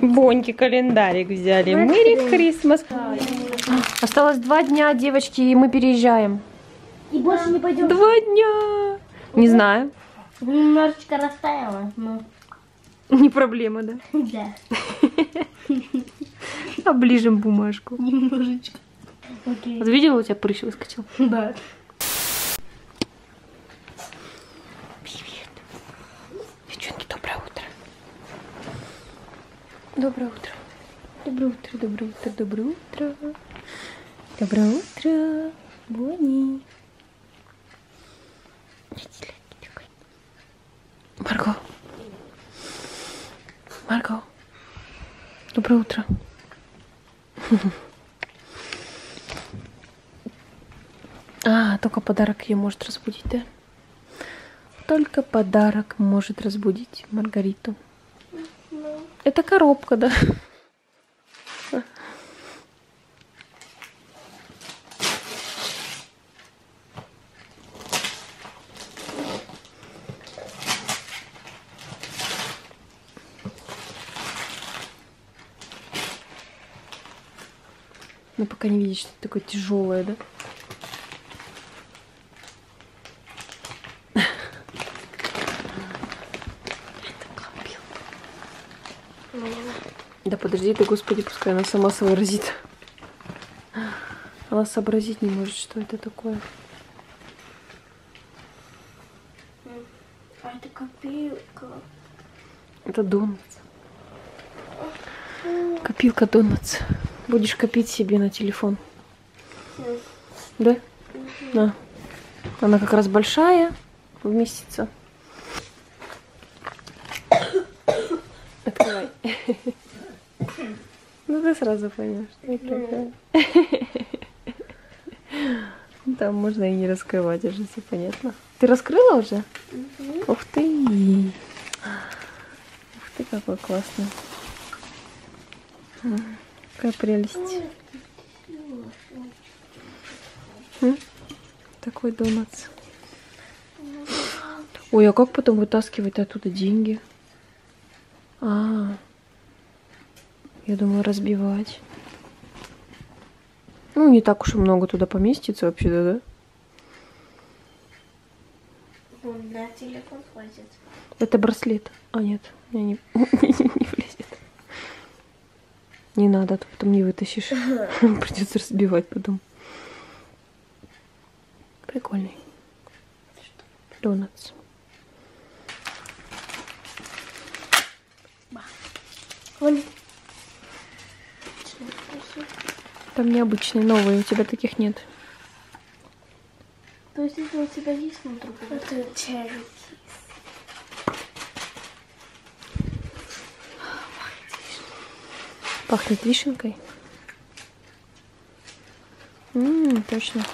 Боньки календарик взяли. Мэри Крисмас. Осталось два дня, девочки, и мы переезжаем. И больше не пойдем. Два дня. Не знаю. Немножечко растаяло, но Не проблема, да? да. Оближем бумажку. Немножечко. Окей. Видела, у тебя прыщ выскочил? Да. Привет. Девчонки, доброе утро. Доброе утро. Доброе утро, доброе утро, доброе утро. Доброе утро, Бонни. Марго. Марго. Доброе утро. А, только подарок ее может разбудить, да? Только подарок может разбудить Маргариту. Это коробка, да? Ну, пока не видишь, что такое тяжелое, да? Да подожди ты, господи, пускай она сама сообразит. Она сообразить не может, что это такое. А это копилка. Это донатс. Копилка донатс. Будешь копить себе на телефон. Да? Да. Она как раз большая, вместится. Открывай. Ну ты сразу поймешь. Открывай. Там можно и не раскрывать, уже все понятно. Ты раскрыла уже? Ух ты! Ух ты, какой классный. Какая прелесть. Такой донатс. Ой, а как потом вытаскивать оттуда деньги? А, я думаю, разбивать. Ну, не так уж и много туда поместится вообще-то, да? Вон, на телефон хватит. Это браслет. А, нет, меня не, не влезет. Не надо, а то потом не вытащишь. Придется разбивать потом. Прикольный. Донатс. Вон. Там необычные, новые, у тебя таких нет. То есть это у тебя есть другом? Это charity. Пахнет вишенкой. Ммм, точно.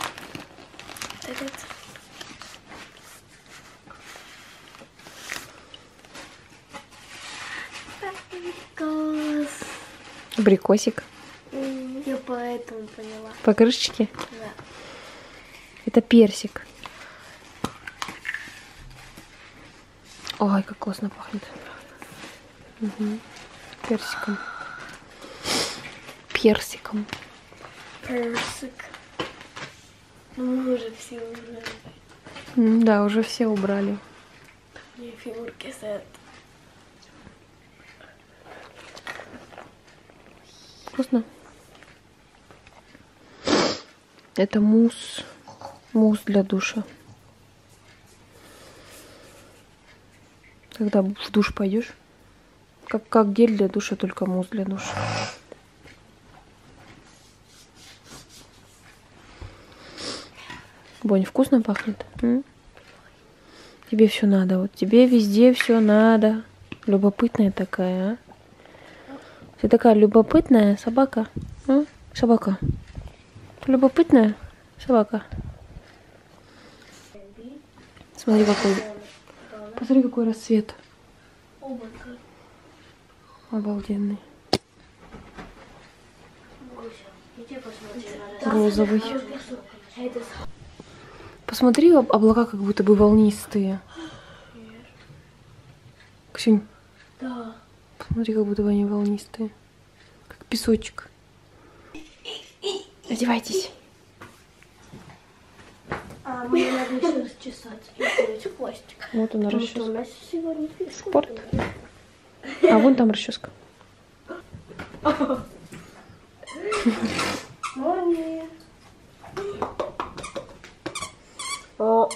Абрикосик. М, Я поэтому поняла. По крышечке. Да. Это персик. Ой, как классно пахнет. Мгм. Персиком. Персиком. Персик. Ну мы уже все. М, Да, уже все убрали. Мне фигурки сет. Вкусно. Это мусс. Мусс для душа. Когда в душ пойдешь, как, как гель для душа, только мусс для душа. Бонь, вкусно пахнет? м? Тебе все надо, вот тебе везде все надо. Любопытная такая, а? Ты такая любопытная собака. а? Собака. Любопытная собака. Смотри, какой. Посмотри, какой рассвет. Обалденный. Розовый. Посмотри, об- облака как будто бы волнистые. Ксюнь, Да. посмотри, как будто бы они волнистые. Как песочек. Одевайтесь. А мне надо еще расчесать и сделать хвостик. Вот он Потому что у расческа. нас сегодня Спорт. А вон там расческа. О, нет. О.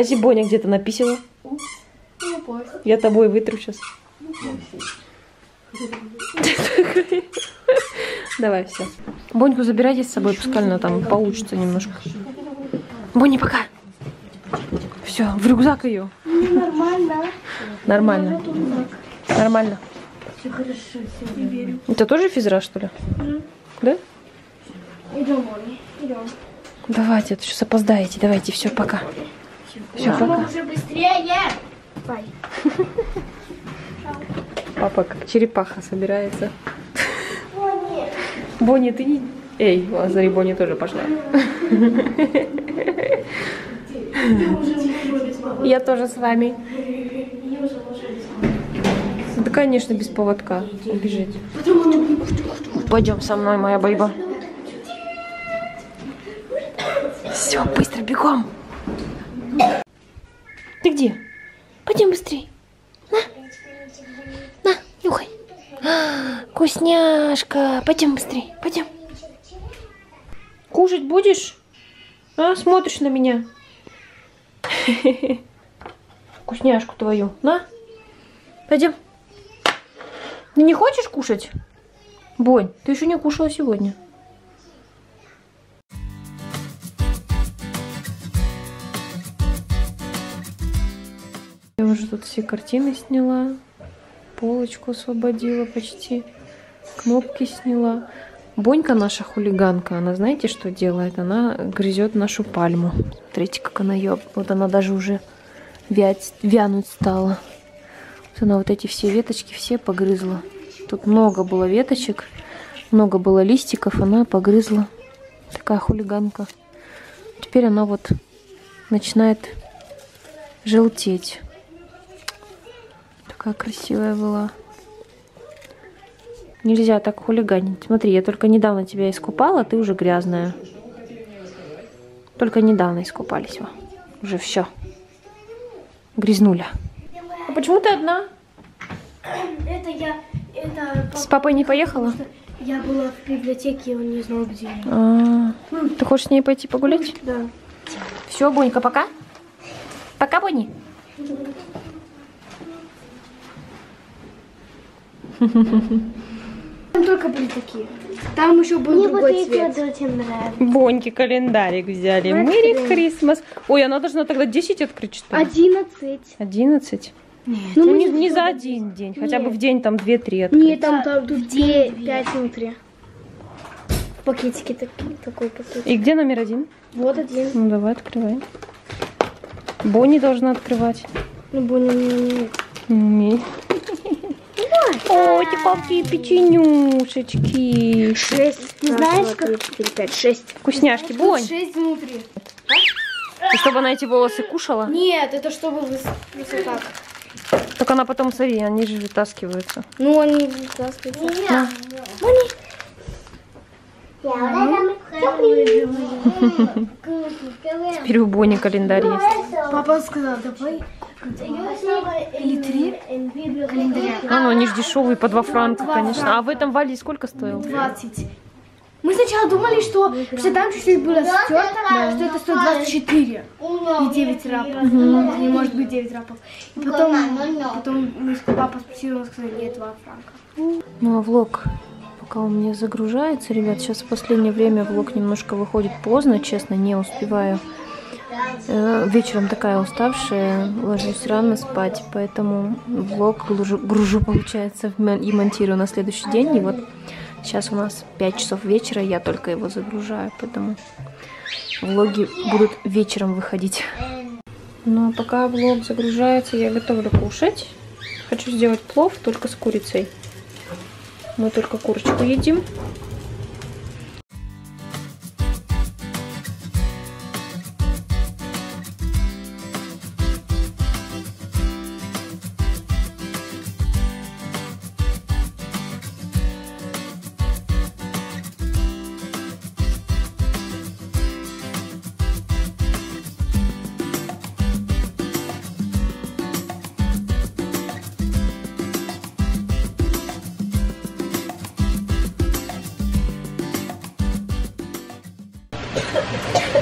А если Боня где-то написала? Бойся. Я тобой вытру сейчас. Давай, все. Боньку забирайте с собой, пускай она там получится немножко. Бонни, пока. Все, в рюкзак ее. Нормально. Нормально. Нормально. Все хорошо, все верю. Это тоже физра, что ли? Да? Идем, идем. Давайте, а то сейчас опоздаете. Давайте, все, пока. Все, пока. уже быстрее! Бай. Папа как черепаха собирается. Мони. Бонни, ты не... Эй, Лазари, Бонни тоже пошла. Я тоже с вами. Да, конечно, без поводка убежать. Пойдем со мной, моя байба. Все, быстро, бегом. Ты где? Пойдем быстрей. На. На, нюхай. А, Вкусняшка. Пойдем быстрей, пойдем. Кушать будешь? А, смотришь на меня? Вкусняшку твою. На. Пойдем. Ты не хочешь кушать? Бонь, ты еще не кушала сегодня. Я уже тут все картины сняла. Полочку освободила почти. Кнопки сняла. Бонька наша хулиганка, она знаете, что делает? Она грызет нашу пальму. Смотрите, как она ее... Вот она даже уже вять, вянуть стала. Вот она вот эти все веточки все погрызла. Тут много было веточек, много было листиков, она погрызла. Такая хулиганка. Теперь она вот начинает желтеть. Такая красивая была. Нельзя так хулиганить. Смотри, я только недавно тебя искупала, ты уже грязная. Только недавно искупались. Во. Уже все. Грязнуля. А почему ты одна? Это я... Это... С папой не поехала? Я была в библиотеке, он не знал, где я. А, ты хочешь с ней пойти погулять? Да. Все, Бонька, пока. Пока, Бонни. Там только были такие. Там еще был другой цвет. очень нравится. Боньки календарик взяли. Мэри Крисмас. Ой, она должна тогда 10 открыть, что ли? Одиннадцать. 11? Ну, Ну, не, не за один день, хотя бы в день там 2-3 открыть. Нет, там, там тут где пять внутри. В пакетике такие, такой пакет. И где номер один? Вот один. Ну, давай, открывай. Бонни должна открывать. Ну, больно мне нет. Не умеет. Ой, эти какие печенюшечки. Шесть. Не знаешь, как... Четыре, пять, шесть. Вкусняшки, Бонь. Шесть внутри. И чтобы она эти волосы кушала. Нет, это чтобы выс- высота. Так она потом, смотри, они же вытаскиваются. Ну, они вытаскиваются. На. Теперь у Бонни календарь есть. Папа сказал, давай или три календаря. А, ну они же дешевые, по 2 франка, конечно. А в этом вале сколько стоил? 20. Мы сначала думали, что, что там чуть-чуть было стерто, что это стоит 24 и 9 рапов. Не может быть 9 рапов. И потом, потом мы с папа спросил, он сказал, нет, 2 франка. Ну а влог пока у меня загружается, ребят, сейчас в последнее время влог немножко выходит поздно, честно, не успеваю. Э, Вечером такая уставшая, ложусь рано спать, поэтому влог гружу, гружу, получается, и монтирую на следующий день. И вот сейчас у нас 5 часов вечера, я только его загружаю, поэтому влоги будут вечером выходить. Ну а пока влог загружается, я готовлю кушать. Хочу сделать плов только с курицей. Мы только курочку едим.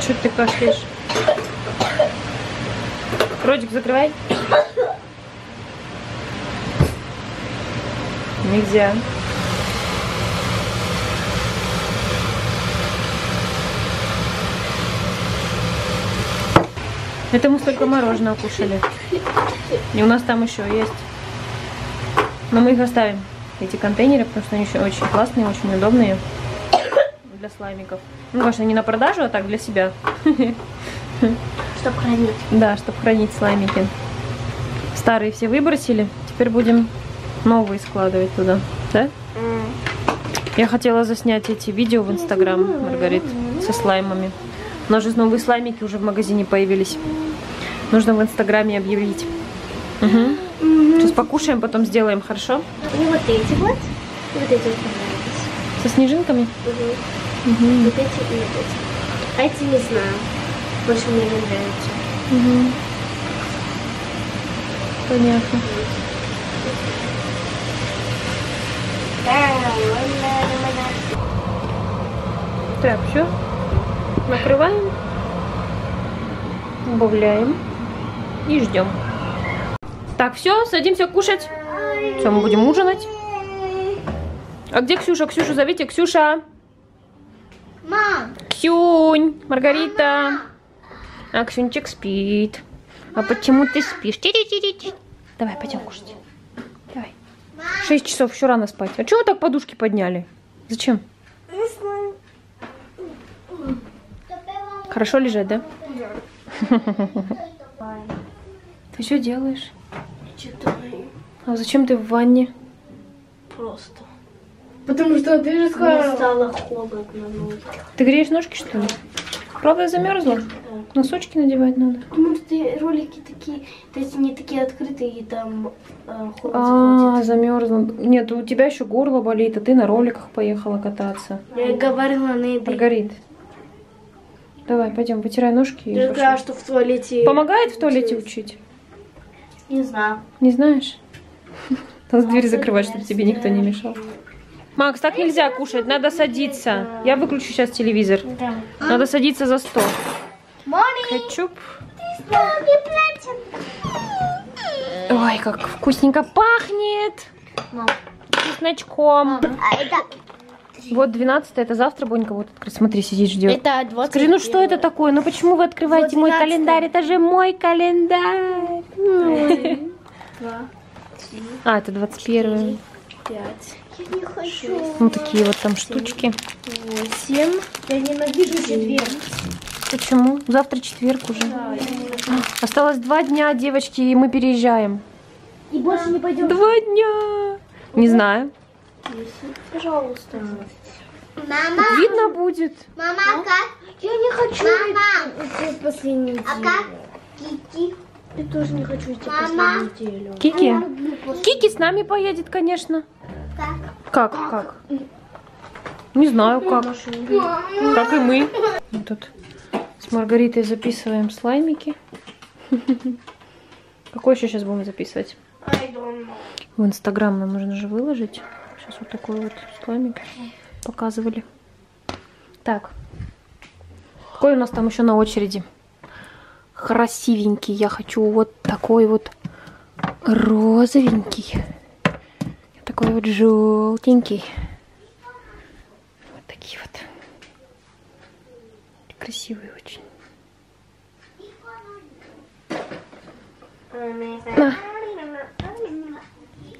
Что ты кашляешь? Ротик закрывай. Нельзя. Это мы столько мороженого кушали. И у нас там еще есть. Но мы их оставим, эти контейнеры, потому что они еще очень классные, очень удобные для слаймиков. Ну, конечно, не на продажу, а так для себя. Чтоб хранить. Да, чтобы хранить слаймики. Старые все выбросили, теперь будем новые складывать туда, да? Я хотела заснять эти видео в Инстаграм, Маргарит, со слаймами. У нас же новые слаймики уже в магазине появились. Нужно в Инстаграме объявить. Угу. Сейчас покушаем, потом сделаем, хорошо? Мне вот эти вот, и вот эти вот понравились. Со снежинками? Угу. Угу. Вот эти и вот эти. А эти не знаю. Больше мне не нравятся. Угу. Понятно. Так, все. Накрываем. Убавляем. И ждем. Так, все, садимся кушать. Все, мы будем ужинать. А где Ксюша? Ксюшу зовите. Ксюша. Мам! Ксюнь. Маргарита. А Ксюнчик спит. А почему ты спишь? Ти-ти-ти-ти. Давай, пойдем кушать. Давай. Шесть часов, еще рано спать. А чего вы так подушки подняли? Зачем? Хорошо лежать, да? Ты что делаешь? Читаю. А зачем ты в ванне? Просто. Потому что ты же Мне сказала. стало холодно. Ты греешь ножки, что ли? Правда замерзла? Носочки надевать надо. Потому что ролики такие, то есть не такие открытые, и там э, холод А, заходит. замерзла. Нет, у тебя еще горло болит, а ты на роликах поехала кататься. Я говорила на еды. Маргарит. Давай, пойдем, вытирай ножки. пошли. сказала, что в туалете... Помогает в туалете учить? Не знаю. Не знаешь? Надо дверь закрывать, чтобы тебе никто не мешал. Макс, так нельзя кушать, надо садиться. Я выключу сейчас телевизор. Да. Надо садиться за стол. Мами, Кетчуп. Ой, как вкусненько пахнет. Мам. Чесночком. А это... Вот 12 это завтра Бонька вот открыть. Смотри, сидит, ждет. Это 20. Скажи, ну что это такое? Ну почему вы открываете Вот мой 12-е. календарь? Это же мой календарь. Два, А, это 21. пять. Не хочу. Ну такие вот там штучки. Восемь. Я ненавижу четверг. Почему? Завтра четверг уже. Осталось два дня, девочки, и мы переезжаем. И больше не пойдем. Два дня. Не знаю. Пожалуйста. Мама, Видно будет. мама, а как? Я не хочу Мама, идти в последнюю а неделю. как? Кики. Я тоже не хочу идти в Мама. последнюю неделю. Кики? Кики с нами поедет, конечно. Как? Как? Не знаю, как. Как и мы. Мы тут с Маргаритой записываем слаймики. Какой еще сейчас будем записывать? В Инстаграм нам нужно же выложить. Сейчас вот такой вот слаймик показывали. Так. Какой у нас там еще на очереди? Красивенький. Я хочу вот такой вот розовенький. Такой вот желтенький. Вот такие вот. Красивые очень. На.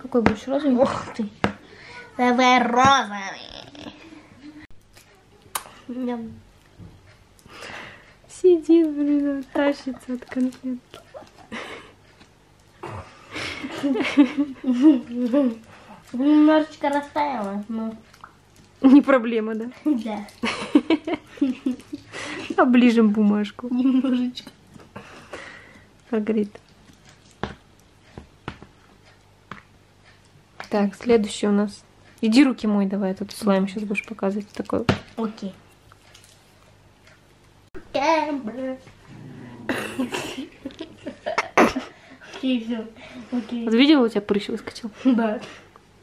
Какой будешь розовенький? Ух ты. Давай розовый. Ням. Сидит, блин, тащится от конфетки. Немножечко растаяла, но Не проблема, да? да, Оближем бумажку. немножечко. Прогорит. Так, следующий у нас. Иди руки мой давай, тут слайм сейчас будешь показывать. Такой. Окей. Окей, все. Окей. Вот видела, у тебя прыщ выскочил? Да.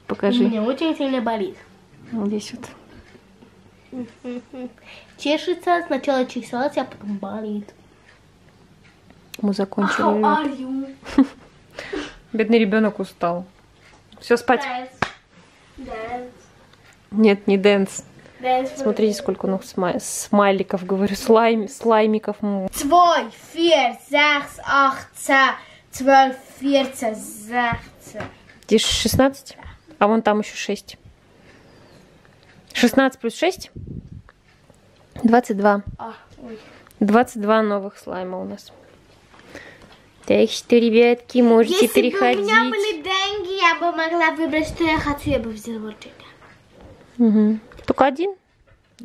Покажи. Мне очень сильно болит. Вот здесь вот. Чешется, сначала чесалась, а потом болит. Мы закончили. How? Бедный ребенок устал. Все спать. Dance. Dance. Нет, не dance. Смотрите, сколько у нас смай- смайликов, говорю, слайм, слаймиков. Vier, sechs, acht, zehn, zwölf, vierzehn, sechzehn. Здесь 16, а вон там еще 6. 16 плюс 6? 22. А, ой. 22 новых слайма у нас. Так что, ребятки, можете Если бы у переходить. меня были деньги, я бы могла выбрать, что я хочу, я бы взяла вот это. Мгм. Только один?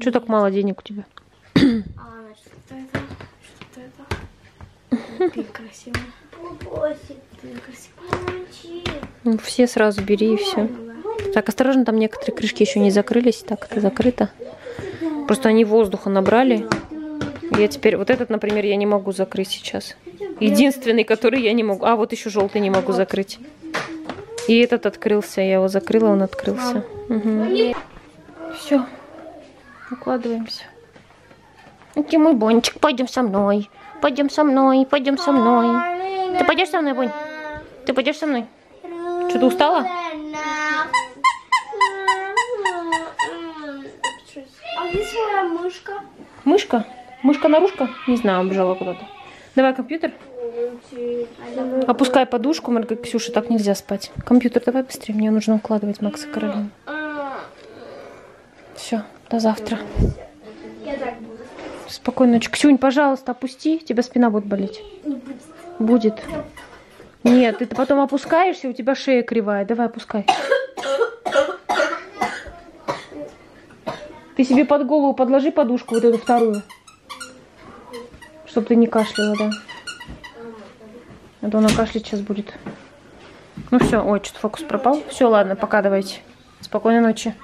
Что так мало денег у тебя? А, что это? Что это? Ты красиво. Ты красиво. Ну, Все сразу бери и все. Так, осторожно, там некоторые крышки еще не закрылись. Так, это закрыто. Просто они воздуха набрали. Я теперь, вот этот, например, я не могу закрыть сейчас. Единственный, который я не могу. А, вот еще желтый не могу закрыть. И этот открылся. Я его закрыла, он открылся. Все. Укладываемся. Где мой Бончик? Пойдем со мной. Пойдем со мной, пойдем со мной. Ты пойдешь со мной, Бонь? Ты пойдешь со мной? Что, ты устала? А где своя мышка? Мышка? Мышка-нарушка? Не знаю, убежала куда-то. Давай компьютер. Опускай подушку, Марга, Ксюша, так нельзя спать. Компьютер, давай быстрее, мне нужно укладывать Макса Каролину. Все, до завтра. Спокойной ночи. Ксюнь, пожалуйста, опусти, тебя спина будет болеть. Будет. Нет, ты потом опускаешься, у тебя шея кривая. Давай, опускай. Ты себе под голову подложи подушку, вот эту вторую. Чтобы ты не кашляла, да. А то она кашлять сейчас будет. Ну все, ой, что-то фокус пропал. Все, ладно, пока давайте. Спокойной ночи.